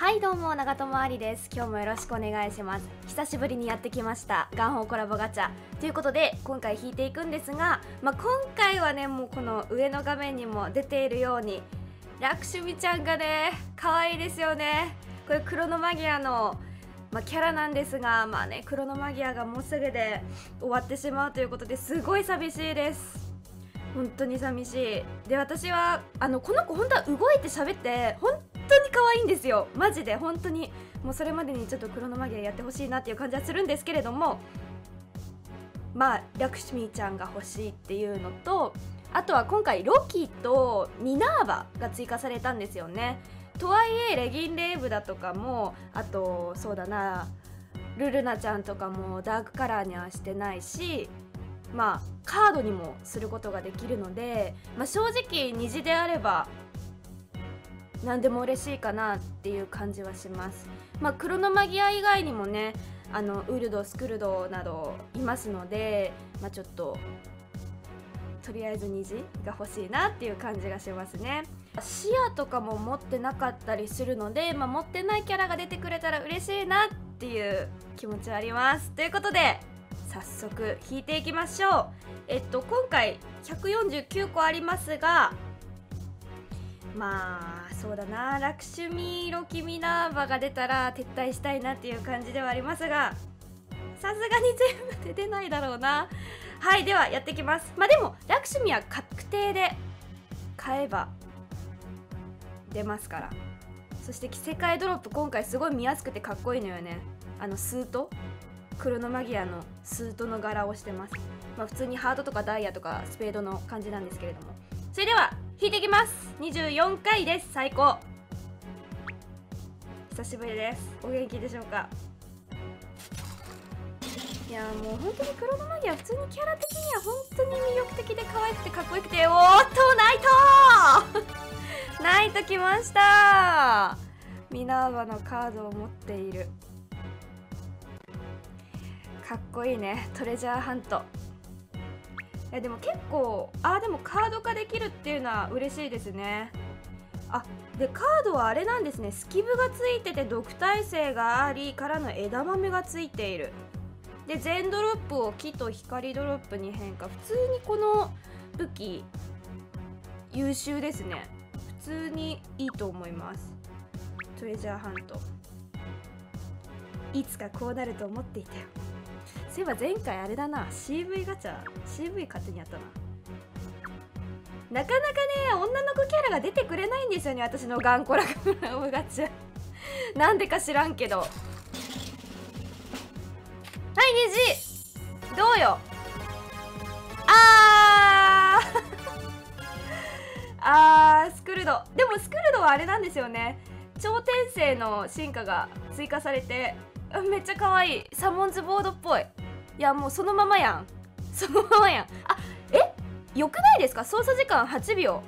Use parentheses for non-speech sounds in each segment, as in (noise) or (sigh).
はいどうも長友ありです。今日もよろしくお願いします。久しぶりにやってきました。ガンホーコラボガチャ。ということで今回引いていくんですが、まあ、今回はねもうこの上の画面にも出ているようにラクシュミちゃんがね可愛いですよね。これクロノマギアのまあ、キャラなんですが、まあね、クロノマギアがもうすぐで終わってしまうということですごい寂しいです。本当に寂しい。で私はあのこの子本当は動いて喋って本当に可愛いんですよ。マジで。本当にもうそれまでにちょっとクロノマギアやってほしいなっていう感じはするんですけれども。まあラクシミーちゃんが欲しいっていうのとあとは今回ロキとミナーバが追加されたんですよね。とはいえレギンレイブだとかもあとそうだなルルナちゃんとかもダークカラーにはしてないしまあカードにもすることができるので、まあ、正直虹であれば何でも嬉しいかなっていう感じはします。まあクロノマギア以外にもねあのウルドスクルドなどいますのでまあちょっととりあえず虹が欲しいなっていう感じがしますね。視野とかも持ってなかったりするので、まあ、持ってないキャラが出てくれたら嬉しいなっていう気持ちはあります。ということで早速引いていきましょう。えっと今回149個ありますがまあそうだなラクシュミーロキミナーバが出たら撤退したいなっていう感じではありますがさすがに全部出てないだろうな。はいではやってきます。まあでもラクシュミは確定で買えば出ますから。そして着せ替えドロップ今回すごい見やすくてかっこいいのよね。あのスート？クロノマギアのスートの柄をしてます。まあ普通にハートとかダイヤとかスペードの感じなんですけれども。それでは引いていきます。24回です。最高。久しぶりです。お元気でしょうか？いやもう本当にクロノマギア普通にキャラ的には本当に魅力的で可愛くてかっこよくておーっとナイトナイト来ました。ミナーバのカードを持っている。かっこいいね。トレジャーハント。いやでも結構あでもカード化できるっていうのは嬉しいですね。あでカードはあれなんですね。スキブがついてて毒耐性がありからの枝豆がついている。で全ドロップを木と光ドロップに変化。普通にこの武器優秀ですね。普通にいいと思います。トレジャーハント。いつかこうなると思っていたよ。そういえば前回あれだな。CV ガチャ。CV 勝手にやったな。なかなかね女の子キャラが出てくれないんですよね。私のガンコラムガチャ。なんでか知らんけど。はい虹どうよ。あー。(laughs) あースクルド。でもスクルドはあれなんですよね。超転生の進化が追加されてめっちゃ可愛い。サモンズボードっぽい。いやもうそのままやん。(laughs) そのままやん。あえ？よくないですか？操作時間8秒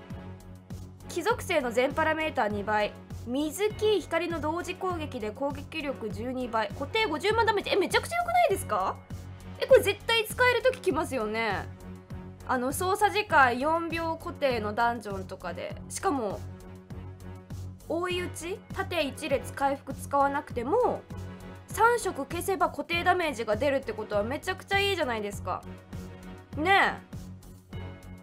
貴族性の全パラメーター2倍。水木光の同時攻撃で攻撃力12倍。固定50万ダメージ。えめちゃくちゃ良くないですか？えこれ絶対使える時きますよね。あの操作時間4秒固定のダンジョンとかで。しかも追い打ち？縦1列回復使わなくても3色消せば固定ダメージが出るってことはめちゃくちゃいいじゃないですか。ね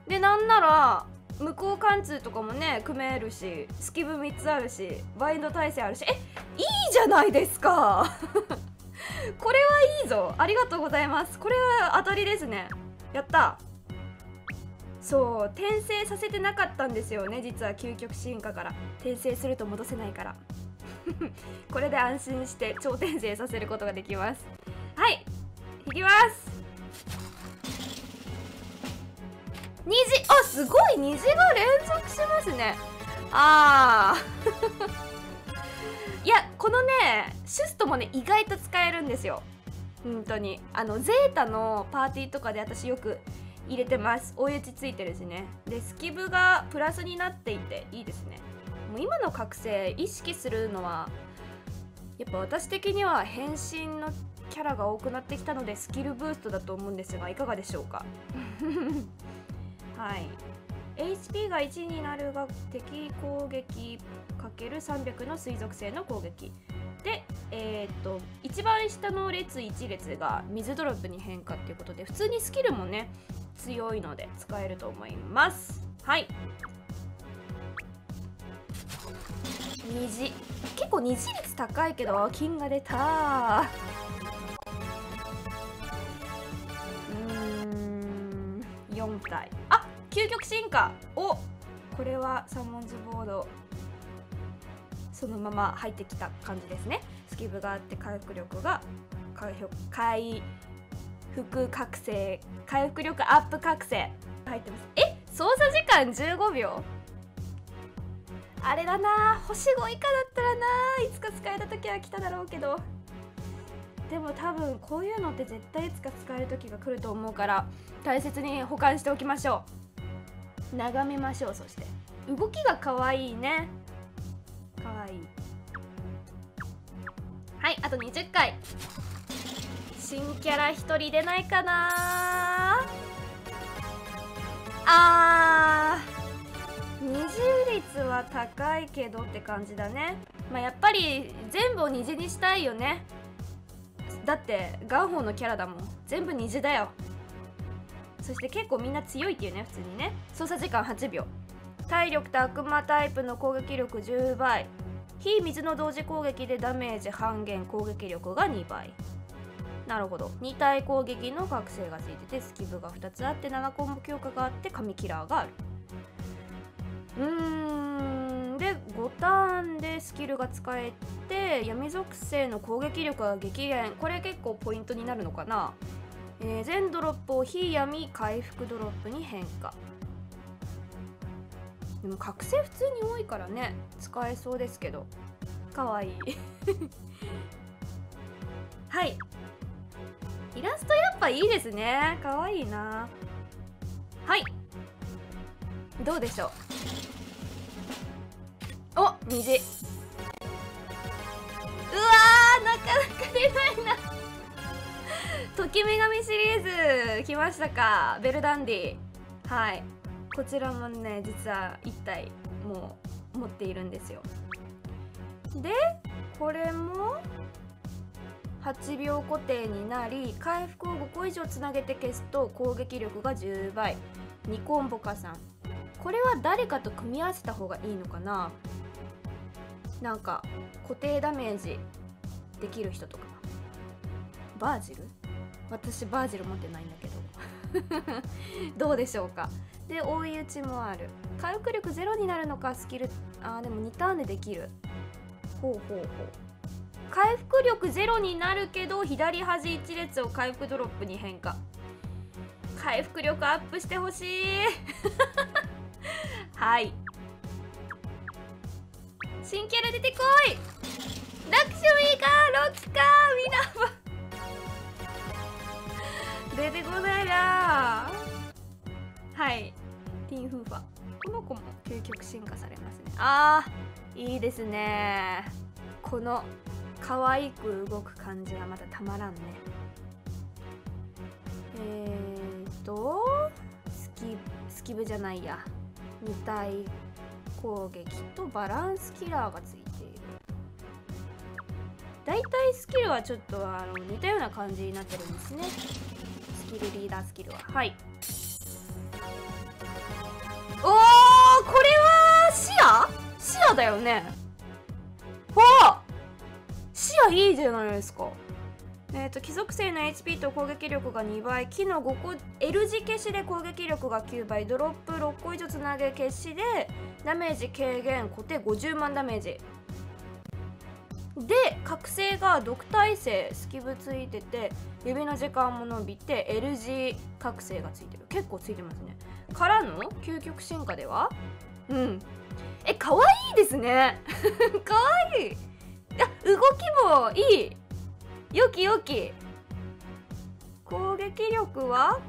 え。でなんなら向こう貫通とかもね組めるしスキブ3つあるしバインド耐性あるしえいいじゃないですか。(laughs) これはいいぞ。ありがとうございます。これは当たりですね。やった。そう転生させてなかったんですよね実は究極進化から。転生すると戻せないから。(laughs) これで安心して超転生させることができます。はい引きます。虹あすごい虹が連続しますね。あー。(laughs) いやこのねシュストもね意外と使えるんですよ。本当に。あのゼータのパーティーとかで私よく入れてます。追い打ちついてるしね。でスキブがプラスになっていていいですね。もう今の覚醒意識するのはやっぱ私的には変身のキャラが多くなってきたのでスキルブーストだと思うんですがいかがでしょうか？(laughs) はい。HP が1になるが敵攻撃 ×300 の水属性の攻撃。で、えー、っと一番下の列1列が水ドロップに変化っていうことで普通にスキルもね強いので使えると思います。はい。虹結構虹率高いけど金が出た。うん。4体あ究極進化。おこれはサモンズボード。そのまま入ってきた感じですね。スキブがあって回復力が回復回復覚醒回復力アップ覚醒入ってます。え？操作時間15秒？あれだな。星5以下だったらな。いつか使えた時は来ただろうけど。でも多分こういうのって絶対いつか使える時が来ると思うから大切に保管しておきましょう。眺めましょうそして。動きが可愛いね。可愛い。はいあと20回。新キャラ1人出ないかな？あー。二重率は高いけどって感じだね。まあやっぱり全部を虹にしたいよね。だってガンホーのキャラだもん。全部虹だよ。そして結構みんな強いっていうね普通にね。操作時間8秒。体力と悪魔タイプの攻撃力10倍。非水の同時攻撃でダメージ半減攻撃力が2倍。なるほど。2体攻撃の覚醒がついててスキブが2つあって7コンボ強化があって神キラーがある。うーん。で5ターンでスキルが使えて闇属性の攻撃力が激減。これ結構ポイントになるのかな、えー全ドロップを非闇回復ドロップに変化。でも覚醒普通に多いからね使えそうですけど。かわいい。(laughs) はい。イラストやっぱいいですね。かわいいな。はい。どうでしょう。お虹。うわーなかなか出ないな。時女神シリーズ来ましたか。ベルダンディ。はい。こちらもね実は1体もう持っているんですよ。でこれも8秒固定になり回復を5個以上つなげて消すと攻撃力が10倍。2コンボ加算これは誰かと組み合わせた方がいいのかな？なんか固定ダメージできる人とか。バージル？私バージル持ってないんだけど。(laughs) どうでしょうか？で追い打ちもある。回復力ゼロになるのかスキルあーでも2ターンでできる。ほうほうほう。回復力ゼロになるけど左端1列を回復ドロップに変化。回復力アップしてほしい。(laughs) はい。新キャラ出てこい。ラクショミーか？ロキか？ミナバ。(laughs) 出てこないな。はい。ティンフーファ。この子も究極進化されますね。あーいいですね。この可愛く動く感じがまたたまらんね。えーとスキスキブじゃないや。2体攻撃とバランスキラーがついている。だいたいスキルはちょっとあの似たような感じになってるんですね。スキルリーダースキルは。はい。おーこれは視野視野だよね。ほう視野いいじゃないですか。えー、と貴族性の HP と攻撃力が2倍木の5個 L 字消しで攻撃力が9倍ドロップ6個以上つなげ消しでダメージ軽減固定50万ダメージ。で覚醒が毒耐性スキブついてて指の時間も伸びて L 字覚醒がついてる。結構ついてますね。からの究極進化では？うん。え可愛いですね。(laughs) 可愛いい。動きもいい。よきよき。攻撃力は？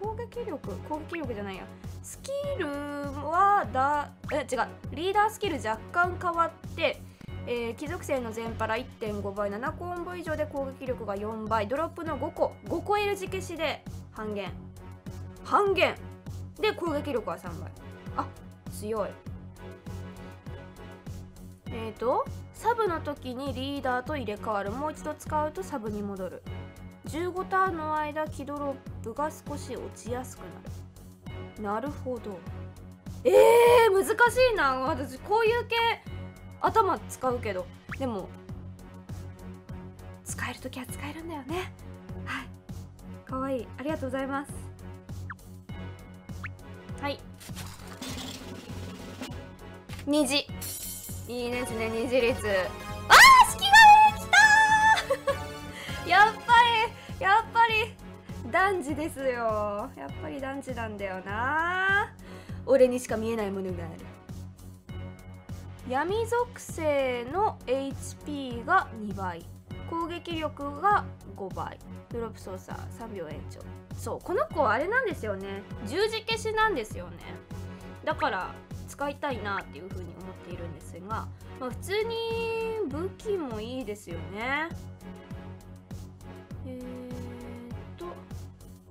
攻撃力？攻撃力じゃないや。スキルはだえ違う。リーダースキル若干変わって、えー貴族性の全パラ1.5倍7コンボ以上で攻撃力が4倍。ドロップの5個。5個 L 字消しで半減。半減。で攻撃力は3倍。あ強い。えっ、ー、とサブの時にリーダーと入れ替わる。もう一度使うとサブに戻る。15ターンの間キドロップが少し落ちやすくなる。なるほど。えー、難しいな。私こういう系頭使うけど。でも使える時は使えるんだよね。はい。かわいい。ありがとうございます。はい。虹。いいですね虹率。あー式が上きた (laughs) やっぱりやっぱり男児ですよ。やっぱり男児なんだよな。俺にしか見えないものがある。闇属性の HP が2倍。攻撃力が5倍。ドロップ操作3秒延長。そうこの子あれなんですよね。十字消しなんですよね。だから使いたいなっていう風にっているんですが、まあ、普通に武器もいいですよね。えー、っと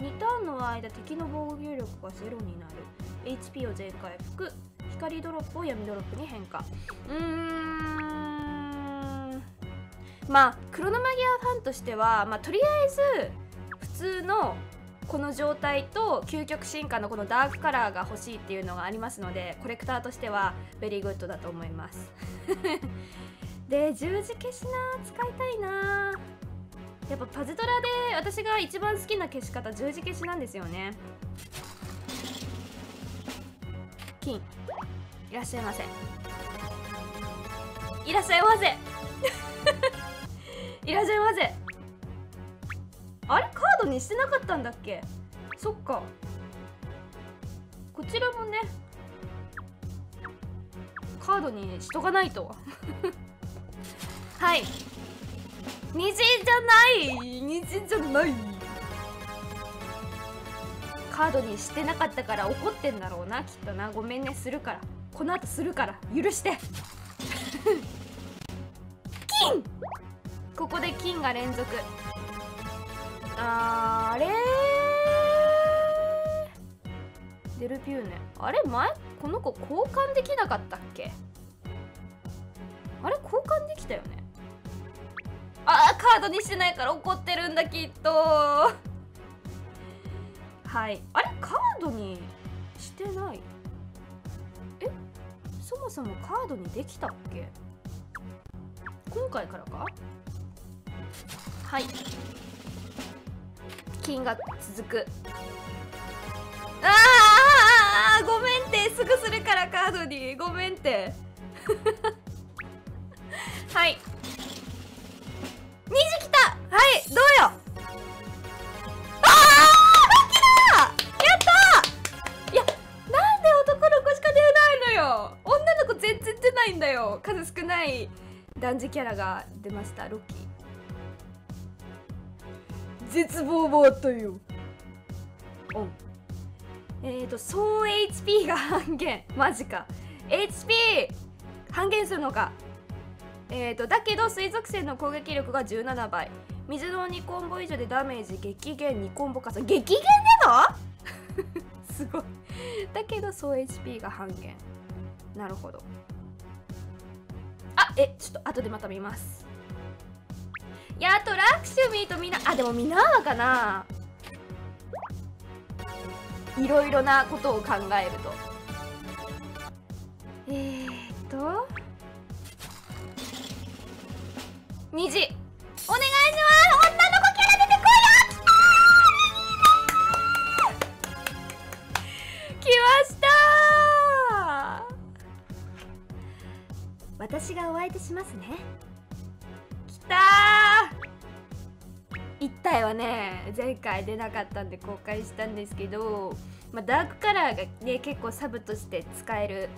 2ターンの間敵の防御力が0になる。HP を全回復。光ドロップを闇ドロップに変化。うーん。まあクロノマギアファンとしては、まあ、とりあえず普通のこの状態と究極進化のこのダークカラーが欲しいっていうのがありますのでコレクターとしては very good だと思います。(laughs) で十字消しな使いたいなやっぱパズドラで私が一番好きな消し方十字消しなんですよね。金。いらっしゃいませ。いらっしゃいませ。(laughs) いらっしゃいませ。あれ？カードにしてなかったんだっけ？そっか。こちらもねカードにしとかないと。(laughs) はい。虹じゃない？虹じゃない？カードにしてなかったから怒ってんだろうなきっとな。ごめんねするから。この後するから。許して。(laughs) 金！ここで金が連続。あれ？デルピューネあれ前？この子交換できなかったっけ？あれ交換できたよね？あーカードにしてないから怒ってるんだきっと。はい。あれカードにしてない？え？そもそもカードにできたっけ？今回からか？はい。金が続く。ああごめんってすぐするからカードに。ごめんって。(laughs) はい。虹来た。はいどうよ。ああラキだ。やったいやなんで男の子しか出ないのよ。女の子全然出ないんだよ。数少ない男児キャラが出ました。ロッキー。絶望もあったよ。オンえっ、ー、と総 HP が半減。(laughs) マジか。HP 半減するのか。えーと、だけど水属性の攻撃力が17倍。水の2コンボ以上でダメージ激減2コンボ加算。激減での？(laughs) すごい。だけど総 HP が半減。なるほど。あえちょっと後でまた見ます。やっとラクシュミーとみなあでもミナーかな。いろいろなことを考えると。えー、っと。虹。前回出なかったんで公開したんですけど、まあ、ダークカラーがね結構サブとして使える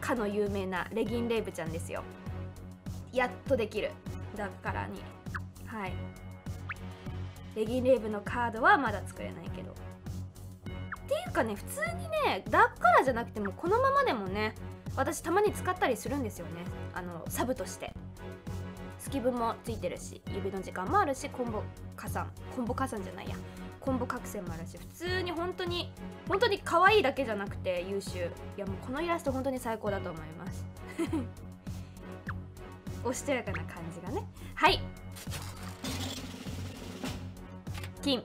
かの有名なレギンレイブちゃんですよ。やっとできる。ダークカラーに。はい。レギンレイブのカードはまだ作れないけど。っていうかね普通にねダークカラーじゃなくてもこのままでもね私たまに使ったりするんですよね。あのサブとして。スキブもついてるし指の時間もあるしコンボ加算コンボ加算じゃないや。コンボ覚醒もあるし普通に本当に本当に可愛いだけじゃなくて優秀。いやもうこのイラスト本当に最高だと思います。(laughs) おしとやかな感じがね。はい。金。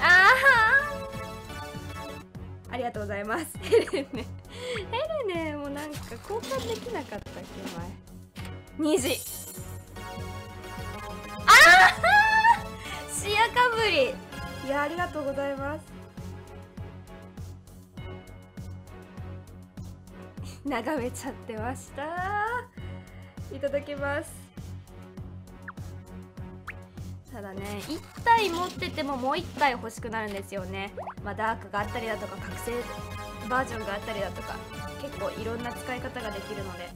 ああありがとうございます。(laughs) ヘレネ。ヘレネもなんか交換できなかったっけ前。虹。ああ視野かぶりいやありがとうございます。(laughs) 眺めちゃってました。いただきます。ただね1体持っててももう1体欲しくなるんですよね。まあダークがあったりだとか覚醒バージョンがあったりだとか結構いろんな使い方ができるので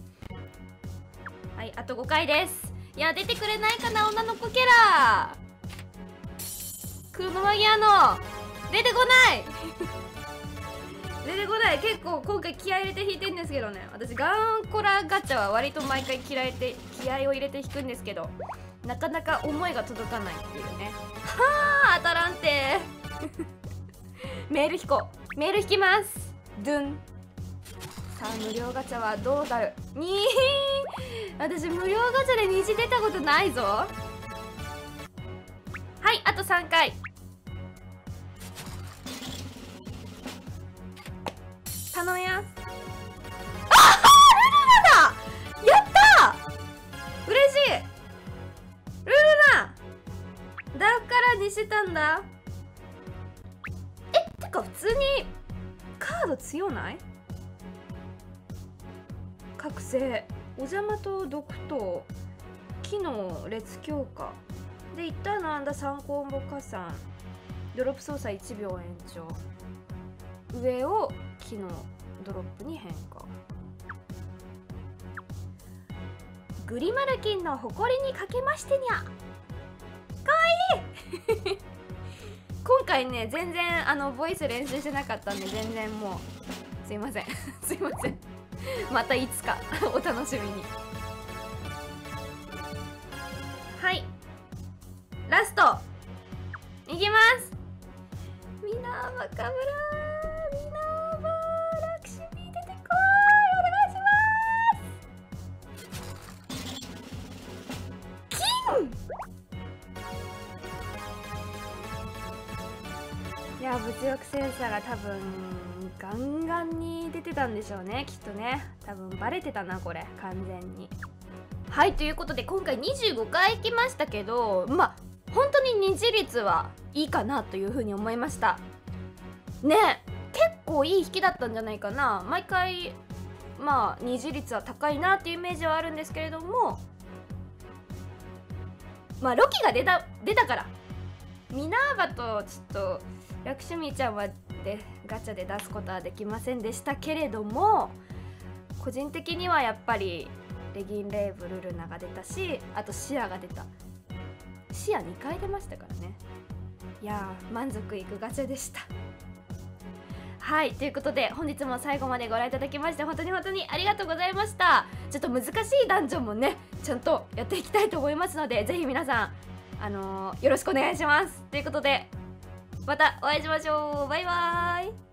はいあと5回です。いや出てくれないかな女の子キャラ。クロノマギアの。出てこない。(laughs) 出てこない。結構今回気合入れて引いてるんですけどね。私ガンコラガチャは割と毎回気合いて気合を入れて引くんですけどなかなか思いが届かないっていうね。はあ当たらんて (laughs) メール引こう。メール引きます。ドゥン。さあ無料ガチャはどうだ？るに私無料ガチャで虹出たことないぞ。はいあと3回。頼んやあルルナだ！やった！嬉しい。ルルナだからにしてたんだ。えってか普通にカード強ない？覚醒お邪魔と毒と機能列強化。で一体のアンダ3コンボ加算。ドロップ操作1秒延長。上を機能ドロップに変化。グリマルキンの誇りにかけましてにゃ。かわいい。(laughs) 今回ね全然あのボイス練習してなかったんで全然もうすいません。すいません。(laughs) (laughs) またいつか (laughs) お楽しみに。はい。ラスト。いきます。ミナーバカブラ物欲センサーが多分ガンガンに出てたんでしょうねきっとね。多分バレてたなこれ完全に。はいということで今回25回行きましたけどまあ本当に虹率はいいかなというふうに思いました。ね結構いい引きだったんじゃないかな。毎回まあ虹率は高いなっていうイメージはあるんですけれどもまあロキが出た出たからミナーバとちょっとラクシュミちゃんはでガチャで出すことはできませんでしたけれども個人的にはやっぱりレギンレイブルルナが出たしあとシアが出た。シア2回出ましたからね。いや満足いくガチャでした。はいということで本日も最後までご覧いただきまして本当に本当にありがとうございました。ちょっと難しいダンジョンもねちゃんとやっていきたいと思いますのでぜひ皆さんあのーよろしくお願いします。ということでまたお会いしましょう。バイバーイ。